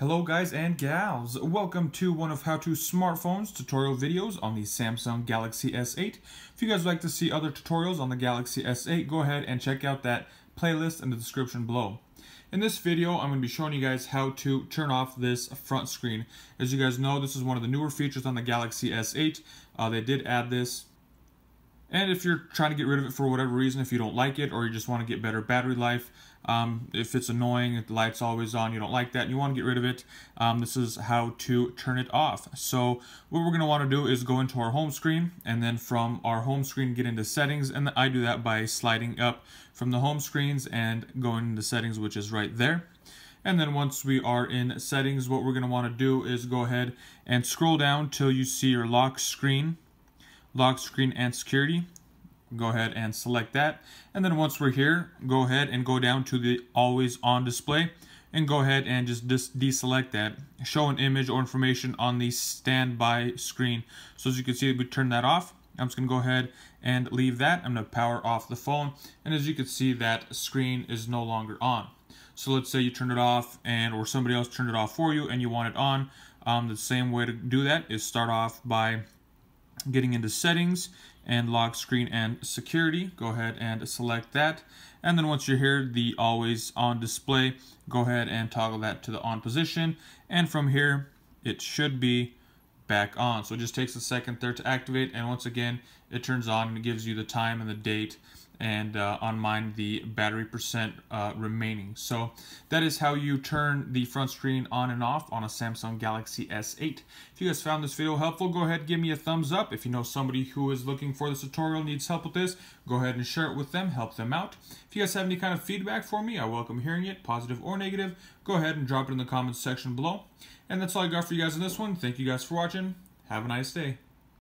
Hello guys and gals, welcome to one of How To Smartphones tutorial videos on the Samsung Galaxy S8. If you guys like to see other tutorials on the Galaxy S8, go ahead and check out that playlist in the description below. In this video, I'm going to be showing you guys how to turn off this front screen. As you guys know, this is one of the newer features on the Galaxy S8. Uh, they did add this and if you're trying to get rid of it for whatever reason, if you don't like it or you just want to get better battery life, um, if it's annoying, if the light's always on, you don't like that, and you want to get rid of it, um, this is how to turn it off. So what we're going to want to do is go into our home screen, and then from our home screen get into settings, and I do that by sliding up from the home screens and going into settings, which is right there. And then once we are in settings, what we're going to want to do is go ahead and scroll down till you see your lock screen lock screen and security. Go ahead and select that. And then once we're here go ahead and go down to the always on display and go ahead and just deselect that. Show an image or information on the standby screen. So as you can see we turn that off. I'm just gonna go ahead and leave that. I'm gonna power off the phone. And as you can see that screen is no longer on. So let's say you turn it off and or somebody else turned it off for you and you want it on um, the same way to do that is start off by getting into settings and lock screen and security. Go ahead and select that. And then once you're here the always on display go ahead and toggle that to the on position. And from here it should be back on. So it just takes a second there to activate. And once again it turns on and it gives you the time and the date and uh, on mine the battery percent uh, remaining. So that is how you turn the front screen on and off on a Samsung Galaxy S8. If you guys found this video helpful, go ahead and give me a thumbs up. If you know somebody who is looking for this tutorial, needs help with this, go ahead and share it with them, help them out. If you guys have any kind of feedback for me, I welcome hearing it, positive or negative. Go ahead and drop it in the comments section below. And that's all I got for you guys in this one. Thank you guys for watching. Have a nice day.